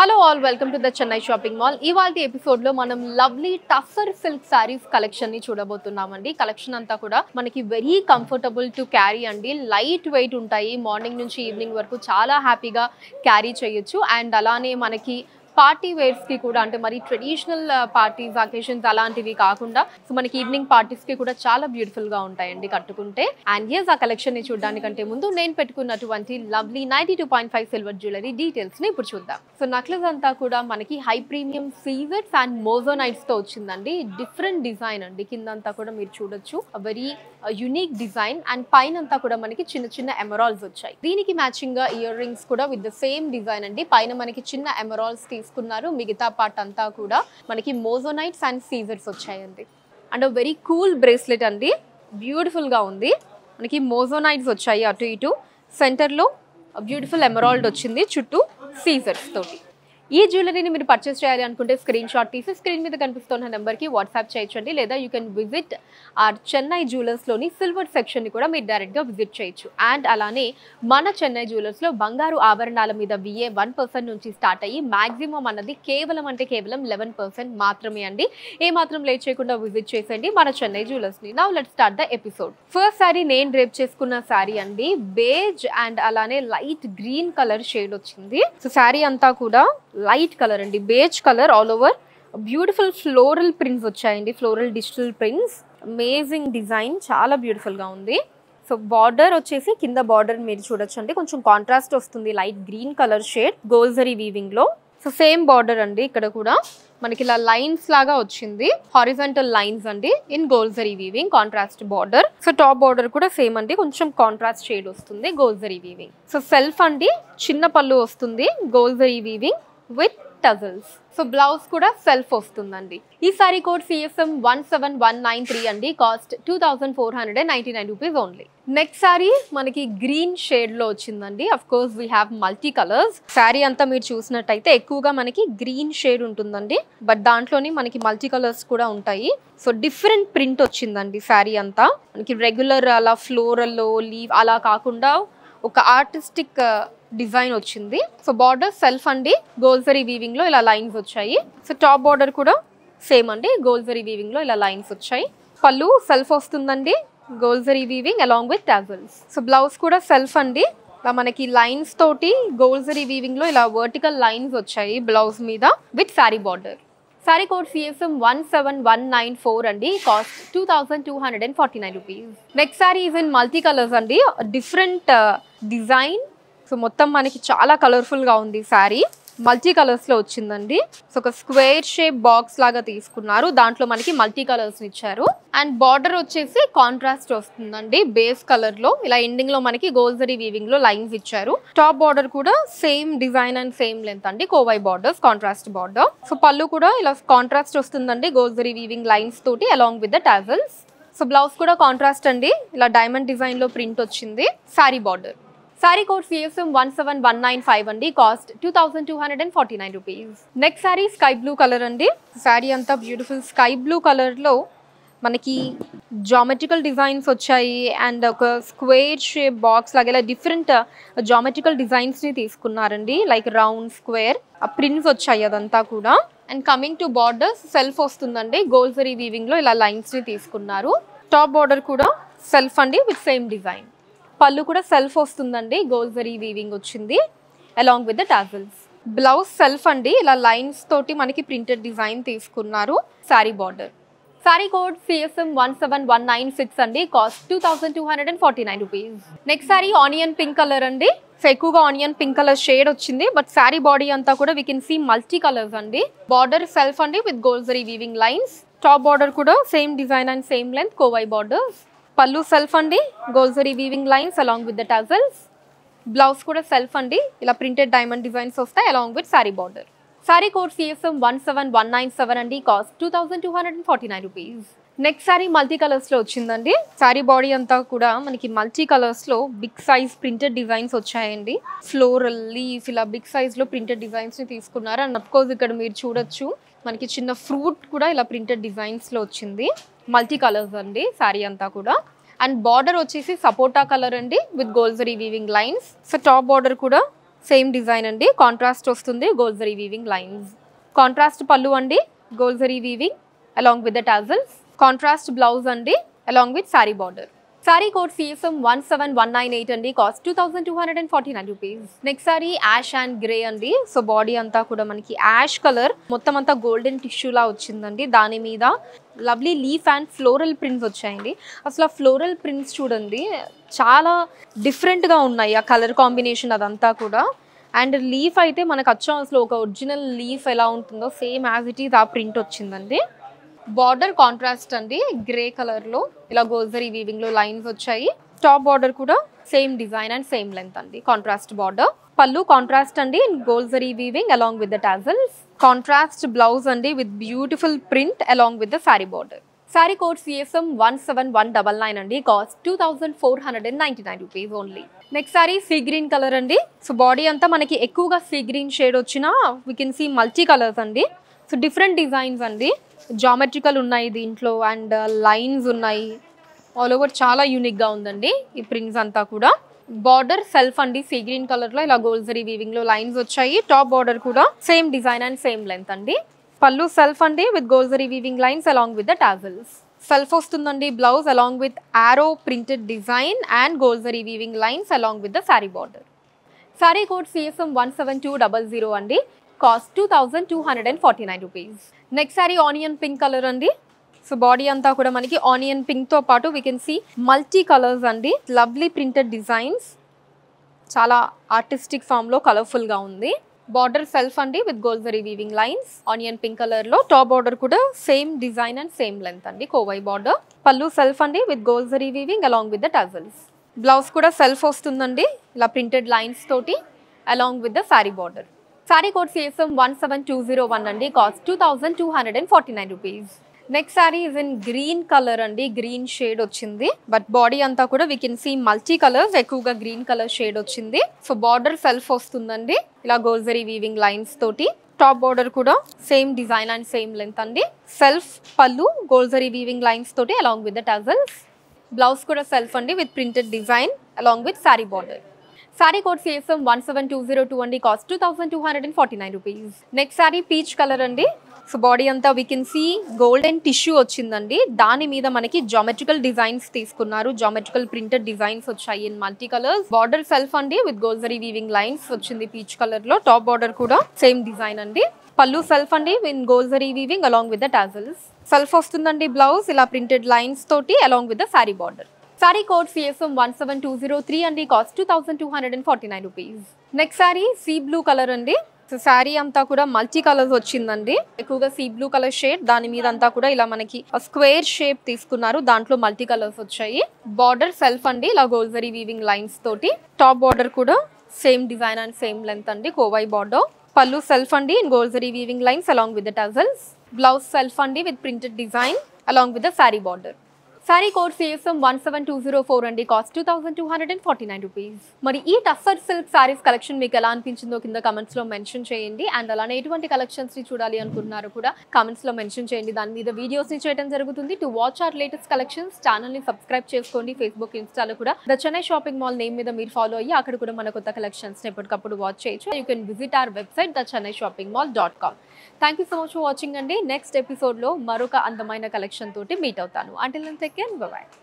Hello all welcome to the Chennai shopping mall ఇవాళ ఎపిసోడ్లో మనం లవ్లీ టఫర్ సిల్క్ సారీస్ కలెక్షన్ని చూడబోతున్నామండి. కలెక్షన్ అంతా కూడా మనకి వెరీ కంఫర్టబుల్ టు క్యారీ అండి. లైట్ వెయిట్ ఉంటాయి. మార్నింగ్ నుంచి ఈవినింగ్ వరకు చాలా హ్యాపీగా క్యారీ చేయొచ్చు. అండ్ అలానే మనకి పార్టీ వేర్స్కి కూడా అంటే మరి ట్రెడిషనల్ పార్టీస్ అకేషన్స్ అలాంటివి కాకుండా సో మనకి ఈవినింగ్ పార్టీస్కి కూడా చాలా బ్యూటిఫుల్గా ఉంటాయండి కట్టుకుంటే. అండ్ ఎస్ ఆ కలెక్షన్ని చూడడానికంటే ముందు నేను పెట్టుకున్నటువంటి lovely ninety two point five silver jewellery డీటెయిల్స్ని ఇప్పుడు చూద్దాం. సో నక్లెస్ అంతా కూడా మనకి హై ప్రీమియం సీజర్స్ అండ్ మోజోనైట్స్తో వచ్చిందండి. డిఫరెంట్ డిజైన్ అండి. కిందంతా కూడా మీరు చూడొచ్చు. వెరీ యునిక్ డిజైన్ అండ్ పైన అంతా కూడా మనకి చిన్న చిన్న ఎమరాల్స్ వచ్చాయి. దీనికి మ్యాచింగ్గా ఇయర్ రింగ్స్ కూడా విత్ ద సేమ్ డిజైన్ అండి. పైన మనకి చిన్న ఎమరాల్స్ తీసుకున్నారు. మిగతా పార్ట్ అంతా కూడా మనకి మోజోనైట్స్ అండ్ సీజర్స్ వచ్చాయండి. అండ్ వెరీ కూల్ బ్రేస్లెట్ అండి. బ్యూటిఫుల్గా ఉంది. మనకి మోజోనైట్స్ వచ్చాయి అటు ఇటు. సెంటర్లో బ్యూటిఫుల్ ఎమరాల్డ్ వచ్చింది చుట్టూ సీజర్స్ తోటి. ఈ జ్యువెలరీని మీరు పర్చేస్ చేయాలి అనుకుంటే స్క్రీన్ షాట్ తీసి స్క్రీన్ మీద కనిపిస్తున్న నెంబర్కి వాట్సాప్ చేయొచ్చండి లేదా you can visit our Chennai జ్యువెలర్స్లోని silver సెక్షన్ని కూడా మీరు డైరెక్ట్గా విజిట్ చేయొచ్చు. అండ్ అలానే మన చెన్నై జ్యువెలర్స్లో బంగారు ఆభరణాల మీద విఏ వన్ పర్సెంట్ నుంచి స్టార్ట్ అయ్యి మ్యాక్సిమం అన్నది కేవలం అంటే కేవలం లెవెన్ పర్సెంట్ మాత్రమే అండి. ఏ మాత్రం లేట్ చేయకుండా విజిట్ చేసేయండి మన Chennai జ్యువెలర్స్ని now let start the episode first sari నేను రేప్ చేసుకున్న శారీ అండి. బేజ్ అండ్ అలానే లైట్ గ్రీన్ కలర్ షేడ్ వచ్చింది. సో శారీ అంతా కూడా లైట్ కలర్ అండి beige colour all over. Beautiful floral prints వచ్చాయండి floral digital prints. Amazing design చాలా బ్యూటిఫుల్గా ఉంది. సో బార్డర్ వచ్చేసి కింద బార్డర్ మీరు చూడొచ్చు అండి కొంచెం కాంట్రాస్ట్ వస్తుంది light green colour shade gold zari వీవింగ్లో. So same border అండి ఇక్కడ కూడా. మనకి ఇలా లైన్స్ లాగా వచ్చింది హారిజంటల్ లైన్స్ అండి in గోల్జరీ weaving contrast border so top border కూడా సేమ్ అండి కొంచెం కాంట్రాస్ట్ షేడ్ వస్తుంది గోల్జరీ వీవింగ్ సో సెల్ఫ్ అండి చిన్న పళ్ళు వస్తుంది గోల్జరీ weaving with tassels. So blouse కూడా సెల్ఫ్ వస్తుందండి. ఈ sari code CSM one seven one nine three అండి. Cost two thousand four hundred and ninety nine rupees only next sari మనకి గ్రీన్ షేడ్లో వచ్చిందండి. Of course we have multi colours sari అంతా మీరు చూసినట్టయితే ఎక్కువగా మనకి గ్రీన్ షేడ్ ఉంటుందండి. బట్ దాంట్లోనే మనకి మల్టీ కలర్స్ కూడా ఉంటాయి. సో డిఫరెంట్ ప్రింట్ వచ్చిందండి శారీ అంతా. మనకి రెగ్యులర్ అలా ఫ్లోరల్లో లీవ్ అలా కాకుండా ఒక ఆర్టిస్టిక్ డిజైన్ వచ్చింది. సో బార్డర్ సెల్ఫ్ అండి. గోల్జరీ వీవింగ్లో ఇలా లైన్స్ వచ్చాయి. సో టాప్ బార్డర్ కూడా సేమ్ అండి. గోల్జరీ వీవింగ్లో ఇలా లైన్స్ వచ్చాయి. పళ్ళు సెల్ఫ్ వస్తుందండి. గోల్జరీ weaving along with tassels so blouse కూడా సెల్ఫ్ అండి. ఇలా మనకి లైన్స్ తోటి గోల్జరీ వీవింగ్లో ఇలా వర్టికల్ లైన్స్ వచ్చాయి బ్లౌజ్ మీద with sari border sari code CSM one seven one nine four అండి. Cost two thousand two hundred and forty nine rupees next sari is in multi colours అండి డిఫరెంట్ డిజైన్ సో మొత్తం మనకి చాలా కలర్ఫుల్గా ఉంది sari. Multi కలర్స్లో వచ్చిందండి. సో ఒక స్క్వేర్ షేప్ బాక్స్ లాగా తీసుకున్నారు. దాంట్లో మనకి మల్టీ కలర్స్ ఇచ్చారు. అండ్ బార్డర్ వచ్చేసి కాంట్రాస్ట్ వస్తుందండి బేస్ కలర్లో. ఇలా ఎండింగ్లో మనకి గోల్జరీ వీవింగ్లో లైన్స్ ఇచ్చారు. టాప్ బార్డర్ కూడా same design and same length అండి. Kovai borders contrast border so pallu కూడా ఇలా కాంట్రాస్ట్ వస్తుందండి గోల్జరీ వీవింగ్ లైన్స్ తోటి along with the tassels so blouse కూడా కాంట్రాస్ట్ అండి. ఇలా డైమండ్ డిజైన్లో ప్రింట్ వచ్చింది. Sari border sari code CSM one seven one nine five అండి. Cost two thousand two hundred and forty nine rupees next sari sky blue colour అండి. సారీ అంతా beautiful sky blue కలర్లో మనకి జామెట్రికల్ డిజైన్స్ వచ్చాయి. And ఒక square shape box లాగా ఇలా different geometrical డిజైన్స్ని తీసుకున్నారండి. లైక్ రౌండ్ స్క్వేర్ ఆ ప్రింట్స్ వచ్చాయి అదంతా కూడా. And coming to borders self వస్తుందండి. గోల్సరీ వీవింగ్లో ఇలా లైన్స్ని తీసుకున్నారు. టాప్ బార్డర్ కూడా సెల్ఫ్ అండి విత్ సేమ్ డిజైన్ పళ్ళు కూడా సెల్ఫ్ వస్తుందండి. గోల్జరీ వీవింగ్ వచ్చింది. Along with the tassels blouse self అండి. ఇలా లైన్స్ తోటి మనకి ప్రింటెడ్ డిజైన్ తీసుకున్నారు. Sari border sari code CSM one seven one nine six అండి cost two thousand two hundred and forty nine rupees next sari onion pink colour అండి. So ఎక్కువగా onion pink colour shade వచ్చింది. But sari body అంతా కూడా we can see multi colours అండి. Border self అండి with గోల్జరీ weaving lines top border కూడా same design and same length Kovai borders పళ్ళు self అండి గోల్జరీ weaving lines along with the tassels blouse కూడా సెల్ఫ్ అండి ఇలా ప్రింటెడ్ డైమండ్ డిజైన్స్ వస్తాయి along with sari border sari code CSM one seven one nine seven అండి cost two thousand two hundred and forty nine rupees next sari multi కలర్స్లో వచ్చిందండి. Sari body అంతా కూడా మనకి మల్టీ కలర్స్లో బిగ్ సైజ్ ప్రింటెడ్ డిజైన్స్ వచ్చాయండి. ఫ్లోరల్ లీఫ్ ఇలా బిగ్ సైజ్లో ప్రింటెడ్ డిజైన్స్ని తీసుకున్నారు. అండ్ అఫ్కోర్స్ ఇక్కడ మీరు చూడొచ్చు మనకి చిన్న ఫ్రూట్ కూడా ఇలా ప్రింటెడ్ డిజైన్స్లో వచ్చింది. మల్టీ కలర్స్ అండి శారీ అంతా కూడా. అండ్ బార్డర్ వచ్చేసి సపోటా కలర్ అండి with గోల్జరీ weaving lines so top border కూడా సేమ్ డిజైన్ అండి. కాంట్రాస్ట్ వస్తుంది గోల్జరీ వీవింగ్ లైన్స్ కాంట్రాస్ట్ పళ్ళు అండి గోల్జరీ weaving along with the tassels contrast blouse అండి along with sari border sari code CSM one seven one nine eight అండి. Cost two thousand two hundred and forty nine rupees. Next sari ash and grey అండి. So body అంతా కూడా మనకి ash colour. మొత్తం అంతా golden టిష్యూలా వచ్చిందండి. దాని మీద lovely leaf and floral prints వచ్చాయండి. అసలు ఆ ఫ్లోరల్ ప్రింట్స్ చూడండి చాలా డిఫరెంట్గా ఉన్నాయి ఆ కలర్ కాంబినేషన్ అదంతా కూడా. అండ్ లీఫ్ అయితే మనకు అచ్చం అసలు ఒక ఒరిజినల్ లీఫ్ ఎలా ఉంటుందో సేమ్ యాజ్ ఇట్ ఈజ్ ఆ ప్రింట్ వచ్చిందండి. బార్డర్ కాంట్రాస్ట్ అండి గ్రే కలర్లో ఇలా గోల్జరీ వీవింగ్లో లైన్స్ వచ్చాయి. టాప్ బార్డర్ కూడా same design and same length అండి కాంట్రాస్ట్ బార్డర్ పళ్ళు కాంట్రాస్ట్ అండి గోల్జరీ weaving along with the tassels contrast blouse అండి with beautiful print along with the sari border sari code CSM one seven one double nine అండి cost two thousand four hundred and ninety nine rupees only next sari sea green colour అండి. So body అంతా మనకి ఎక్కువగా sea green shade వచ్చిన we can see multi colours అండి. So different designs అండి. Geometrical ఉన్నాయి దీంట్లో అండ్ లైన్స్ ఉన్నాయి. ఆల్ ఓవర్ చాలా యూనిక్గా ఉందండి ఈ ప్రింట్స్ అంతా కూడా. బార్డర్ సెల్ఫ్ అండి. సీ గ్రీన్ కలర్లో ఇలా గోల్జరీ వీవింగ్లో లైన్స్ వచ్చాయి. టాప్ బార్డర్ కూడా same design and same length అండి. పళ్ళు సెల్ఫ్ అండి with గోల్జరీ weaving lines along with the tassels self వస్తుందండి blouse along with arrow printed design and గోల్జరీ weaving lines along with the sari border sari code CSM one seven two double zero అండి. Cost two thousand two hundred and forty nine rupees. Next sari onion pink colour అండి. So body అంతా కూడా మనకి onion పింక్తో పాటు we can see multi colours అండి. Lovely printed designs చాలా artistic ఫామ్లో కలర్ఫుల్గా ఉంది. బార్డర్ సెల్ఫ్ అండి with గోల్జరీ weaving lines onion pink కలర్లో టాప్ బార్డర్ కూడా same design and same length అండి కోవై బార్డర్ పళ్ళు సెల్ఫ్ అండి with గోల్జరీ weaving along with the tassels blouse కూడా సెల్ఫ్ వస్తుందండి ఇలా ప్రింటెడ్ లైన్స్ తోటి along with the sari border sari code CSM one seven two zero one అండి. Cost two thousand two hundred and forty nine rupees next sari is in green colour అండి. Green shade వచ్చింది. But body అంతా కూడా we can see multi colours ఎక్కువగా green colour shade వచ్చింది. So border self వస్తుందండి. ఇలా గోల్జరీ weaving lines తోటి. Top border కూడా same design and same length అండి. సెల్ఫ్ పళ్ళు గోల్జరీ వీవింగ్ లైన్స్ తోటి along with the tassels blouse కూడా సెల్ఫ్ అండి with printed design along with sari border sari code CSM one seven two zero two అండి cost two thousand two hundred and forty nine rupees next sari peach colour అండి. So body అంతా we can see golden tissue వచ్చిందండి. దాని మీద మనకి geometrical designs తీసుకున్నారు. Geometrical printed designs వచ్చాయి in multi colours border self అండి విత్ గోల్జరీ వీవింగ్ లైన్స్ వచ్చింది పీచ్ కలర్లో. టాప్ బార్డర్ కూడా సేమ్ డిజైన్ అండి. పళ్ళు సెల్ఫ్ అండి with గోల్జరీ weaving along with the tassels self వస్తుందండి బ్లౌజ్ ఇలా ప్రింటెడ్ లైన్స్ తోటి along with the sari border sari code CSM one seven two zero three అండి. Cost two thousand two hundred and forty nine rupees next sari sea blue colour అండి. So sari అంతా కూడా multi colours వచ్చిందండి. ఎక్కువగా see blue colour shade దాని మీద అంతా కూడా ఇలా మనకి స్క్వేర్ షేప్ తీసుకున్నారు. దాంట్లో మల్టీ కలర్స్ వచ్చాయి. బార్డర్ సెల్ఫ్ అండి ఇలా గోల్జరీ వీవింగ్ లైన్స్ తోటి. టాప్ బార్డర్ కూడా same design and same length అండి కోవై బార్డర్ పళ్ళు సెల్ఫ్ అండి in గోల్జరీ weaving lines along with the tassels blouse self అండి with printed design along with the sari border sari code CSM one seven two zero four అండి cost two thousand two hundred and forty nine rupees మరి ఈ టఫర్ silk saris collection మీకు ఎలా అనిపించిందో కింద comments లో mention చేయండి. అండ్ అలానే ఎటువంటి కలెక్షన్స్ని చూడాలి అనుకుంటున్నారో కూడా కమెంట్స్లో లో మెన్షన్ చేయండి. దాని మీద వీడియోస్ని చేయడం జరుగుతుంది. To watch our latest collections ఛానల్ని సబ్స్క్రైబ్ చేసుకోండి. ఫేస్బుక్ ఇన్స్టాలో కూడా the Chennai shopping mall name మీద మీరు ఫాలో అయ్యి అక్కడ కూడా మన కొత్త కలెక్షన్స్ ఎప్పటికప్పుడు వాచ్ చేయొచ్చు. You can visit our website the Chennai shopping mall dot com thank you so much for watching అండి నెక్స్ట్ ఎపిసోడ్లో మరొక అందమైన కలెక్షన్ తోటి మీట్ అవుతాను. అంటే టెక్ Again, Bye bye.